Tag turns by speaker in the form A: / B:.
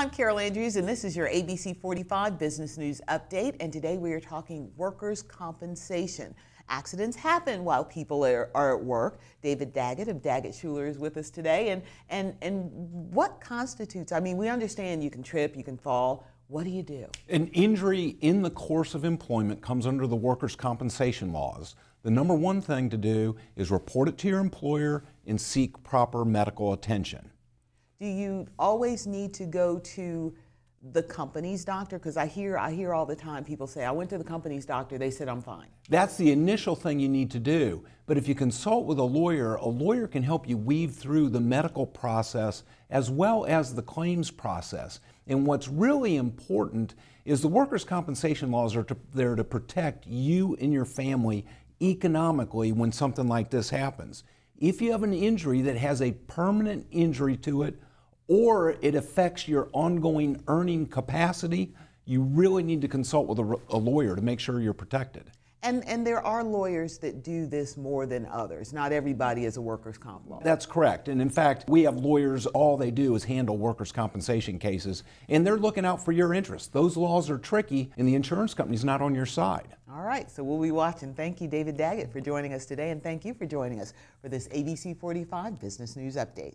A: I'm Carol Andrews, and this is your ABC 45 Business News Update. And today we are talking workers' compensation. Accidents happen while people are, are at work. David Daggett of Daggett Shuler is with us today. And, and, and what constitutes, I mean, we understand you can trip, you can fall. What do you do?
B: An injury in the course of employment comes under the workers' compensation laws. The number one thing to do is report it to your employer and seek proper medical attention
A: do you always need to go to the company's doctor? Because i hear i hear all the time people say i went to the company's doctor they said i'm fine.
B: That's the initial thing you need to do. But if you consult with a lawyer a lawyer can help you weave through the medical process as well as the claims process. And what's really important is the workers compensation laws are to, there to protect you and your family economically when something like this happens. If you have an injury that has a permanent injury to it or it affects your ongoing earning capacity, you really need to consult with a, a, lawyer to make sure you're protected.
A: And, and there are lawyers that do this more than others. Not everybody is a workers' comp lawyer.
B: That's correct. And in fact, we have lawyers, all they do is handle workers' compensation cases, and they're looking out for your interests. Those laws are tricky, and the insurance company's not on your side.
A: All right, so we'll be watching. Thank you, David Daggett, for joining us today, and thank you for joining us for this ABC 45 Business News Update.